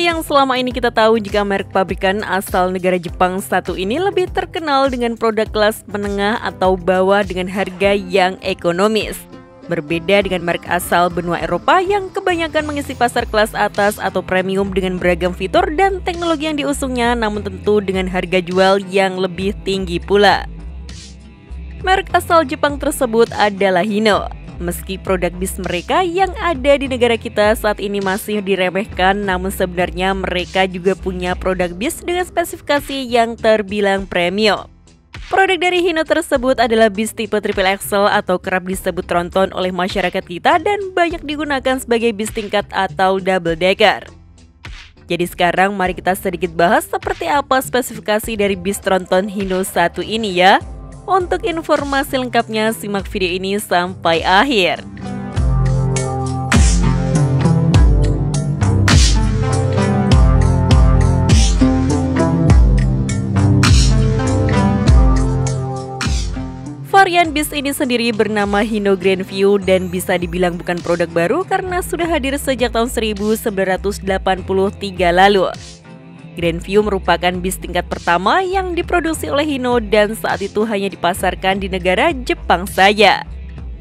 Yang selama ini kita tahu jika merek pabrikan asal negara Jepang satu ini lebih terkenal dengan produk kelas menengah atau bawah dengan harga yang ekonomis. Berbeda dengan merek asal benua Eropa yang kebanyakan mengisi pasar kelas atas atau premium dengan beragam fitur dan teknologi yang diusungnya namun tentu dengan harga jual yang lebih tinggi pula. Merek asal Jepang tersebut adalah Hino, Meski produk bis mereka yang ada di negara kita saat ini masih diremehkan, namun sebenarnya mereka juga punya produk bis dengan spesifikasi yang terbilang premium. Produk dari Hino tersebut adalah bis tipe triple axle atau kerap disebut tronton oleh masyarakat kita dan banyak digunakan sebagai bis tingkat atau double decker. Jadi sekarang mari kita sedikit bahas seperti apa spesifikasi dari bis tronton Hino 1 ini ya. Untuk informasi lengkapnya simak video ini sampai akhir. Varian bis ini sendiri bernama Hino Grandview dan bisa dibilang bukan produk baru karena sudah hadir sejak tahun 1983 lalu. Grandview merupakan bis tingkat pertama yang diproduksi oleh Hino dan saat itu hanya dipasarkan di negara Jepang saja.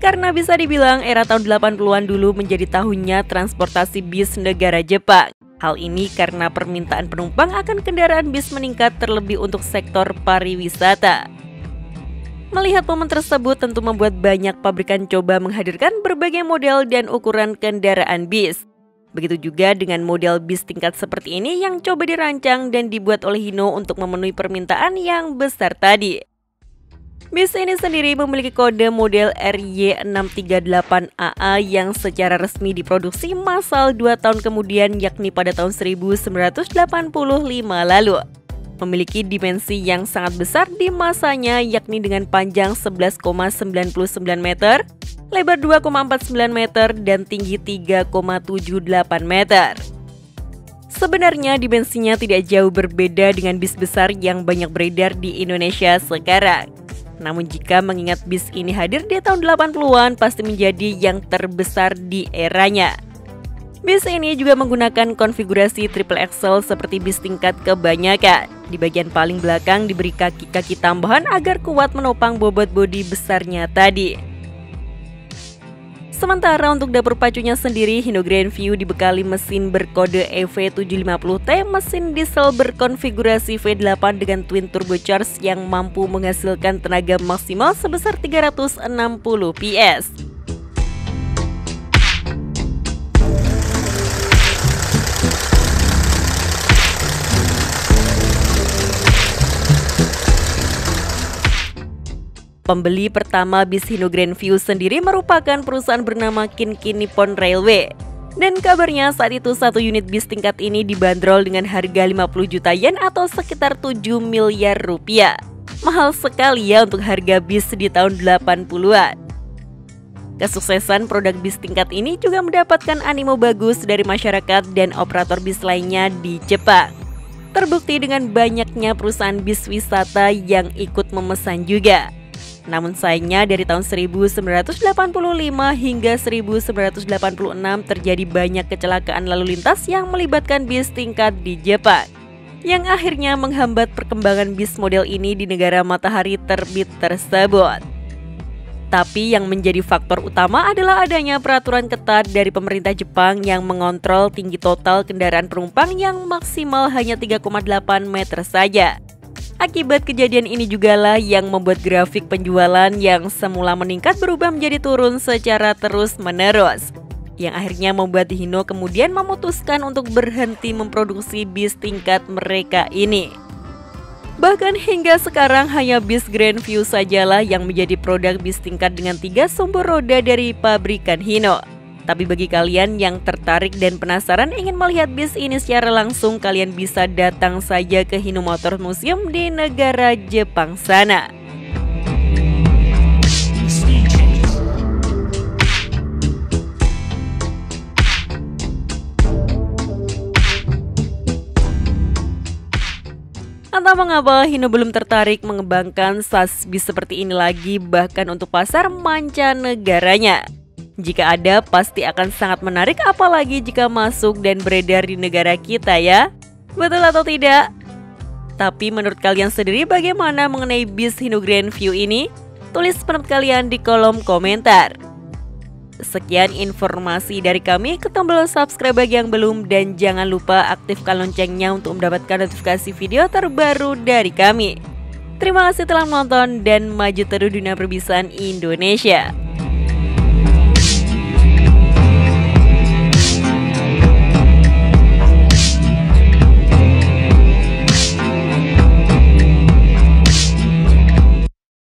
Karena bisa dibilang era tahun 80-an dulu menjadi tahunnya transportasi bis negara Jepang. Hal ini karena permintaan penumpang akan kendaraan bis meningkat terlebih untuk sektor pariwisata. Melihat momen tersebut tentu membuat banyak pabrikan coba menghadirkan berbagai model dan ukuran kendaraan bis. Begitu juga dengan model bis tingkat seperti ini yang coba dirancang dan dibuat oleh Hino untuk memenuhi permintaan yang besar tadi. Bis ini sendiri memiliki kode model RY638AA yang secara resmi diproduksi massal 2 tahun kemudian yakni pada tahun 1985 lalu. Memiliki dimensi yang sangat besar di masanya yakni dengan panjang 11,99 meter, lebar 2,49 meter, dan tinggi 3,78 meter. Sebenarnya dimensinya tidak jauh berbeda dengan bis besar yang banyak beredar di Indonesia sekarang. Namun jika mengingat bis ini hadir di tahun 80-an pasti menjadi yang terbesar di eranya. Bis ini juga menggunakan konfigurasi triple axle seperti bis tingkat kebanyakan. Di bagian paling belakang diberi kaki-kaki tambahan agar kuat menopang bobot bodi besarnya tadi. Sementara untuk dapur pacunya sendiri, Hino Grandview dibekali mesin berkode EV750T, mesin diesel berkonfigurasi V8 dengan twin turbocharged yang mampu menghasilkan tenaga maksimal sebesar 360 PS. Pembeli pertama bis Hino Grandview sendiri merupakan perusahaan bernama Kinki Nippon Railway. Dan kabarnya saat itu satu unit bis tingkat ini dibanderol dengan harga 50 juta yen atau sekitar 7 miliar rupiah. Mahal sekali ya untuk harga bis di tahun 80-an. Kesuksesan produk bis tingkat ini juga mendapatkan animo bagus dari masyarakat dan operator bis lainnya di Jepang. Terbukti dengan banyaknya perusahaan bis wisata yang ikut memesan juga. Namun sayangnya dari tahun 1985 hingga 1986 terjadi banyak kecelakaan lalu lintas yang melibatkan bis tingkat di Jepang yang akhirnya menghambat perkembangan bis model ini di negara matahari terbit tersebut. Tapi yang menjadi faktor utama adalah adanya peraturan ketat dari pemerintah Jepang yang mengontrol tinggi total kendaraan penumpang yang maksimal hanya 3,8 meter saja. Akibat kejadian ini jugalah yang membuat grafik penjualan yang semula meningkat berubah menjadi turun secara terus-menerus. Yang akhirnya membuat Hino kemudian memutuskan untuk berhenti memproduksi bis tingkat mereka ini. Bahkan hingga sekarang hanya bis Grandview sajalah yang menjadi produk bis tingkat dengan tiga sumber roda dari pabrikan Hino. Tapi bagi kalian yang tertarik dan penasaran ingin melihat bis ini secara langsung, kalian bisa datang saja ke Hino Motor Museum di negara Jepang sana. Entah mengapa Hino belum tertarik mengembangkan SAS bis seperti ini lagi bahkan untuk pasar mancanegaranya. Jika ada, pasti akan sangat menarik apalagi jika masuk dan beredar di negara kita ya. Betul atau tidak? Tapi menurut kalian sendiri bagaimana mengenai bis Hino Grand View ini? Tulis pendapat kalian di kolom komentar. Sekian informasi dari kami, ke tombol subscribe bagi yang belum dan jangan lupa aktifkan loncengnya untuk mendapatkan notifikasi video terbaru dari kami. Terima kasih telah menonton dan maju terus dunia perbisaan Indonesia.